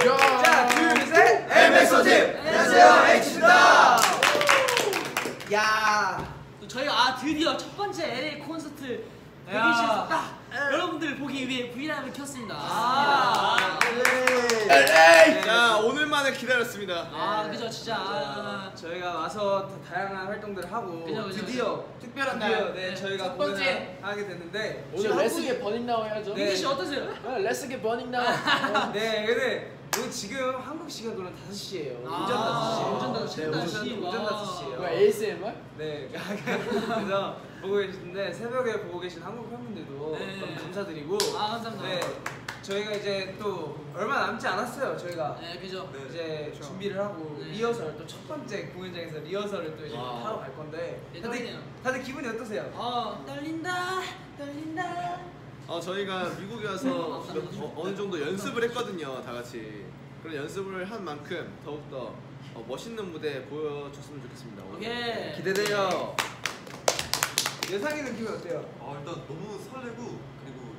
자, 둘, 셋. MXO팀! 안녕하세요, H입니다. 야. 또 저희가 아 드디어 첫 번째 LA 콘서트 대기실에서 딱 여러분들을 보기 위해 브이라이브를 켰습니다. 아, LA! 오늘만을 기다렸습니다. 아 그죠 진짜 아, 저희가 와서 다 다양한 활동들을 하고 그죠, 그죠, 드디어 특별한 날 네, 네, 저희가 첫 번째. 공연을 하게 됐는데 오늘 레스게 버닝 나우 해야죠. 네. 씨 어떠세요? 레스게 버닝 나우. 네, 근데 뭐 지금 한국 시간으로는 5시예요. 아, 오전 5시. 오전 다섯 시, 네, 오전 오전, 다섯 시. 오전 와. 5시예요. 뭐야 ASMR? 네, 그래서 보고 계시는데 새벽에 보고 계신 한국 팬분들도 네. 너무 감사드리고 아 감사합니다. 네, 저희가 이제 또 얼마 남지 않았어요. 저희가 네 그죠. 이제 준비를 하고 네. 리허설 또 첫 번째 공연장에서 리허설을 또 이제 와. 하러 갈 건데 네, 다들, 떨리네요. 다들 기분이 어떠세요? 어 떨린다 떨린다. 어 저희가 미국에 와서 몇- 어, 어느 정도 연습을 했거든요, 다 같이. 그런 연습을 한 만큼 더욱 더 어, 멋있는 무대 보여줬으면 좋겠습니다. 오늘. 오케이. 기대돼요. 예상이는 기분 어때요? 어, 일단 너무 설레고 그리고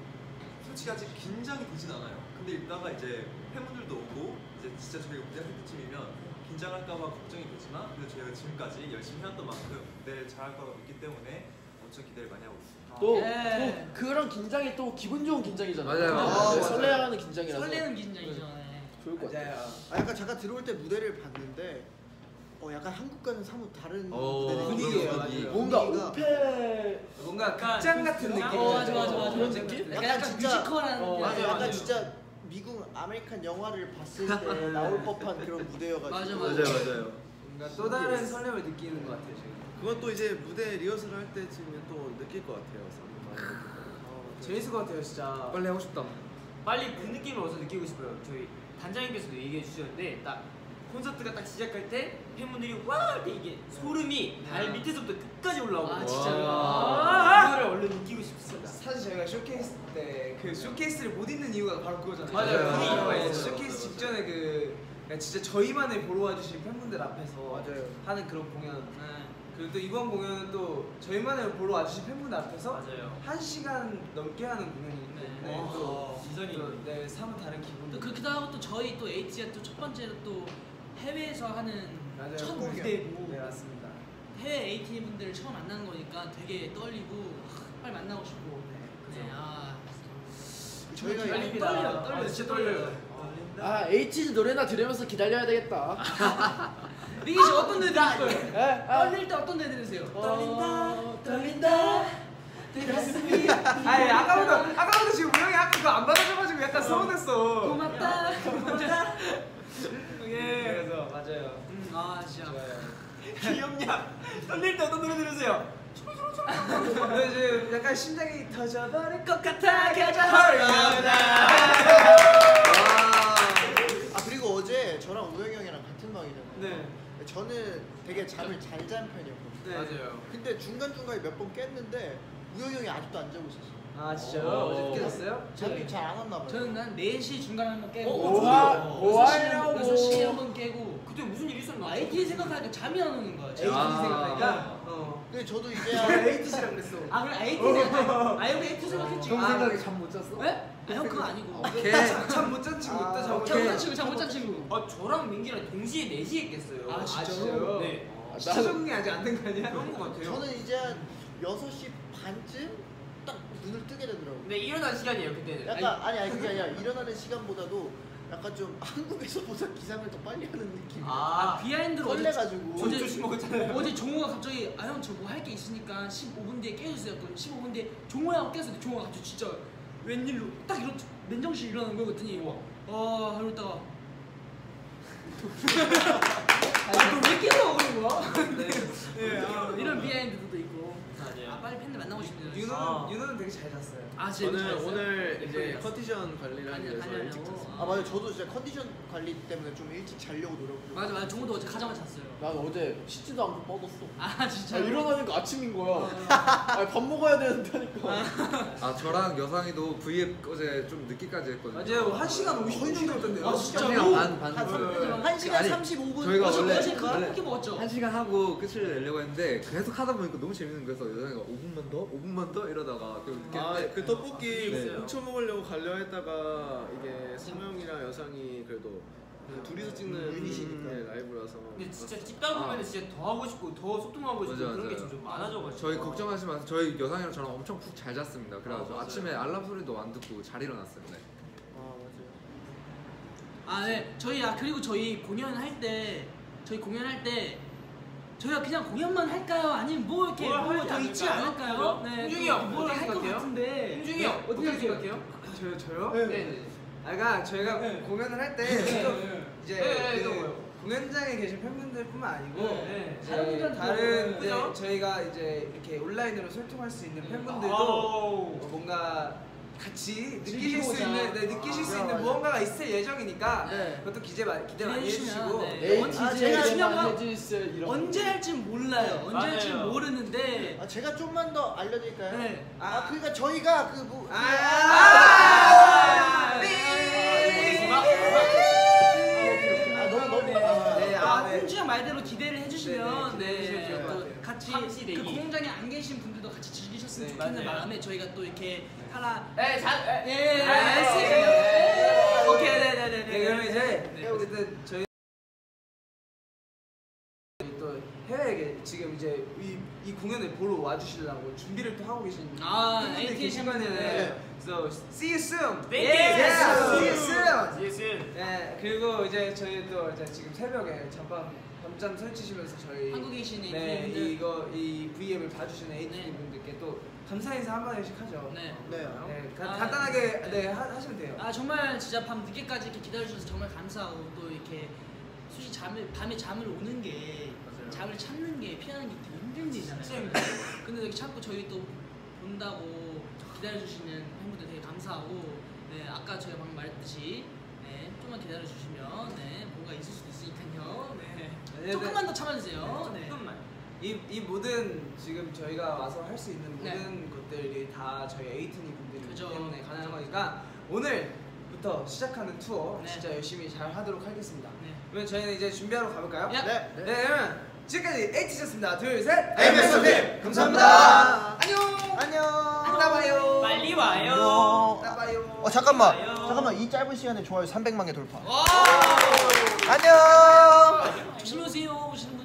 솔직히 아직 긴장이 되진 않아요. 근데 이따가 이제 팬분들도 오고 이제 진짜 저희가 무대 할 때쯤이면 긴장할까봐 걱정이 되지만 그래도 저희가 지금까지 열심히 해왔던 만큼 내일 잘할 거라고 믿기 때문에 엄청 기대를 많이 하고 있습니다. 또, 예. 또 그런 긴장이 또 기분 좋은 긴장이잖아요. 맞아요. 네, 아, 설레하는 긴장이라서 설레는 긴장이죠. 네. 좋을 것 같아요. 아 약간 잠깐 들어올 때 무대를 봤는데 어 약간 한국과는 사뭇 다른 어, 분위기예요. 뭔가 오페 뭔가 극장 같은 극장? 느낌. 어, 맞아, 맞아, 맞아. 그런 느낌? 약간, 약간 진짜- 뮤지컬한 어, 느낌. 맞아 약간. 진짜 미국 American 영화를 봤을 때 나올 법한 그런 무대여가지고 맞아, 맞아요, 맞아요. 뭔가 또 다른 설렘을 느끼는 것 같아요 지금. 그건 또 이제 무대 리허설을 할 때쯤에 또 느낄 것 같아요. 그래서. 어, 재밌을 것 같아요 진짜. 빨리 하고 싶다. 빨리 그 느낌을 어서 느끼고 싶어요. 저희 단장님께서도 얘기해 주셨는데 딱 콘서트가 딱 시작할 때 팬분들이 와할때 이게 소름이 발 밑에서부터 끝까지 올라오고 아, 진짜요? 아, 그거를 얼른 느끼고 싶습니다. 사실 저희가 쇼케이스 때 그 쇼케이스를 못 잊는 이유가 바로 그거잖아요. 맞아요. 맞아요. 이제 쇼케이스 직전에 그 그냥 진짜 저희만을 보러 와주신 팬분들 앞에서 맞아요. 하는 그런 공연. 네. 그리고 또 이번 공연은 또 저희만을 보러 와주신 팬분들 앞에서 맞아요. 한 시간 넘게 하는 공연이기 때문에 네. 또, 어, 시선이 또 네, 사뭇 다른 기분. 또 그렇기도 하고 또 저희 또 에이티가 또 첫 번째로 또 해외에서 하는 맞아요. 첫 공연. 무대고 네 맞습니다. 해외 에이티 분들을 처음 만나는 거니까 되게 떨리고 하, 빨리 만나고 싶고 네, 아 저희가 떨려 이렇게 떨려 떨려 아, 진짜 떨려요. 아 에이티즈 노래나 들으면서 기다려야 되겠다. 민기 씨 어떤 데 거예요? 에? 아, 떨릴 때 어떤 데 들으세요? 어, 떨린다. 아니 아까부터 아까부터 지금 우영이 아까 그거 안 받아줘가지고 약간 서운했어. 고맙다 고맙다 예. 그래서 맞아요. 음, 아 진짜. 귀엽냐? 떨릴 때 어떤 노래 들으세요? 근데 지금 약간 심장이 터져버릴 것 같아. 아 그리고 어제 저랑 우영이 형이랑 같은 방이잖아요. 네. 저는 되게 잠을 잘 잔 편이었거든요. 네. 맞아요. 근데 중간 중간에 몇 번 깼는데 우영이 형이 아직도 안 자고 있었어. 아 진짜요? 어. 어제 늦게 잤어요? 잠이 잘 안 왔나 봐요. 저는 한 4시 중간에 한 번 깨고 오, 와, 뭐 하려고. 6시에 한 번 깨고 그때 무슨 일이 있었나? 아, AT 생각하니까 잠이 안 오는 거야 진짜. 아. 생각하니까. 어. 근데 저도 이제 한- 에이티시라 그랬어. 아 그래 AT 생각 아 여기 AT 생각했지 형 아, 생각에 잠 못 잤어? 왜? 아형 그거 아니고 잠못 잔 친구 있다. 잠못 잠못 잔잔 친구 잠못 잔 친구 아 저랑 민기랑 동시에 4시에 깼어요. 아, 진짜요? 네. 아, 시차 나는- 적응이 아직 안 된 거 아니야? 그런 거 같아요. 저는 이제 한 6시 반쯤 딱 눈을 뜨게 되더라고요. 근데 일어난 시간이에요 그때는. 약간 아니 아니 그게 아니라 일어나는 시간보다도 약간 좀 한국에서보다 기상을 더 빨리 하는 느낌. 아 아, 비하인드로 어제 설레가지고. 전 조심 먹었잖아요. 어제 종호가 갑자기 아 형 저 뭐 할 게 있으니까 15분 뒤에 깨주세요. 그럼 15분 뒤에 종호랑 깼어요. 종호가 갑자기 진짜 웬일로 딱 이런 맨정신 일어나는 거야 그랬더니. 아 이러다가. 아너왜 깨워 그런 거야? 네, 아, 이런 비하인드도 있고 아니에요. 아 빨리 팬들 만나고 싶네요. 윤호는 아. 윤호는 되게 잘 잤어요. 아 진짜 저는? 오늘 이제 컨디션 관리를 하기 위해서 일찍. 잤어요. 아 맞아요. 저도 진짜 컨디션 관리 때문에 좀 일찍 자려고 노력 좀. 맞아 맞아 종호도 어제 가자마자 잤어요. 난 어제 씻지도 않고 뻗었어. 아 진짜 아, 일어나니까 아침인 거야. 아, 밥 먹어야 된다니까. 아 저랑 여상이도 V앱 어제 좀 늦게까지 했거든요. 맞아요. 한 시간 50분 정도 했던데요. 아, 진짜? 한 시간 반, 반. 한, 그- 한 시간 아니, 35분. 저희가 원래-. 한 시간 하고 끝을 내려고 했는데 계속 하다 보니까 너무 재밌는 거여서 여자가 5분 만 더, 5분만 더 이러다가 좀 늦게 아, 했는데 그 떡볶이 네. 훔쳐 먹으려고 가려 했다가 이게 수명이랑 여상이 그래도 둘이서 찍는 유닛이니까. 네, 라이브라서 근데 진짜 찍다 보면 은 진짜 더 하고 싶고 더 소통하고 싶고 맞아, 그런 게 맞아요. 좀 많아져가지고 저희 걱정하지 마세요. 저희 여상이랑 저랑 엄청 푹 잘 잤습니다. 그래가지고 아, 맞아요. 아침에 알람 소리도 안 듣고 잘 일어났어요. 네. 아 맞아요. 아, 네. 저희 아 그리고 저희 공연할 때 저희 공연할 때 저희가 그냥 공연만 할까요? 아니면 뭐 이렇게 뭘뭐 하지 더 있지 않을까요? 않을까요? 그죠? 홍중이 형, 뭘 어떻게 할것 생각해요? 같은데. 홍중이 형 어떻게 생각해요? 저요 저요? 네네 아, 그러니까 저희가 네. 공연을 할때 네, 또 네. 이제 네, 네, 그 뭐요? 공연장에 계신 팬분들뿐만 아니고 네. 이제 다른 분들한테 다른 또, 이제 그죠? 저희가 이제 이렇게 온라인으로 소통할 수 있는 팬분들도 아우. 뭔가 같이 느끼실 즐기고자. 수 있는 네, 느끼실 수 아, 있는 맞아. 무언가가 있을 예정이니까 네. 그것도 기대 많이 기대 많이 해주시고 네. 네. 언제 아, 이제 제가 중요한 건 언제 할지 몰라요. 언제 맞아요. 할지 모르는데. 아 제가 좀만 더 알려드릴까요? 네. 아, 그러니까 저희가 그 뭐. 아, 아, 아, 그 내기. 공연장에 안 계신 분들도 같이 즐기셨으면 네, 좋겠는 맞아요. 마음에 저희가 또 이렇게 하나 에, 자, 예, 에, 예, 예, 아, 알겠습니다. 네. 오케이, 네 네 네. 네, 그러면 이제 네. 어쨌든 저희 또 해외에 지금 이제 이, 이 공연을 보러 와주시려고 준비를 또 하고 계신 아, 팬분들. 거는 So see you soon. Thank Yeah, you. see you soon. Yes. 네, 그리고 이제 저희 또 이제 지금 새벽에 잠깐 밤잠 설치시면서 저희 한국에 계신 네, 분들. 이거 이 V앱을 봐주시는 AT 네. 분들께 또 감사 인사 한 마디씩 하죠. 네. 네. 네, 가- 아, 간단하게 네. 네, 하, 하시면 돼요. 아 정말 진짜 밤 늦게까지 이렇게 기다려주셔서 정말 감사하고 또 이렇게 솔직히 잠을 밤에 잠을 오는 게 맞아요. 잠을 참는 게 피하는 게 되게 힘든 일이잖아요. 근데 이렇게 참고 저희 또 본다고 기다려주시는 팬분들 되게 감사하고 네 아까 저희가 방금 말했듯이 네 조금만 기다려 주시면 네 뭔가 있을 수도 있으니까요. 네 네, 조금만 더 참아주세요. 네. 조금만. 이, 이 모든 지금 저희가 와서 할 수 있는 네. 모든 것들이 다 저희 에이트니 분들이기 그죠. 때문에 가능한 거니까 오늘부터 시작하는 투어 네. 진짜 열심히 잘 하도록 하겠습니다. 네. 그러면 저희는 이제 준비하러 가볼까요? 야. 네. 네, 그러면 지금까지 에이티였습니다. 둘, 셋. MSOT 감사합니다. 안녕. 안녕. 이따 봐요. 빨리 와요. 이따 봐요. 어 잠깐만. 잠깐만 이 짧은 시간에 좋아요 300만 개 돌파. 와. 안녕. 조심히 오세요 오시는 분.